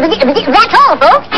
That's all, folks.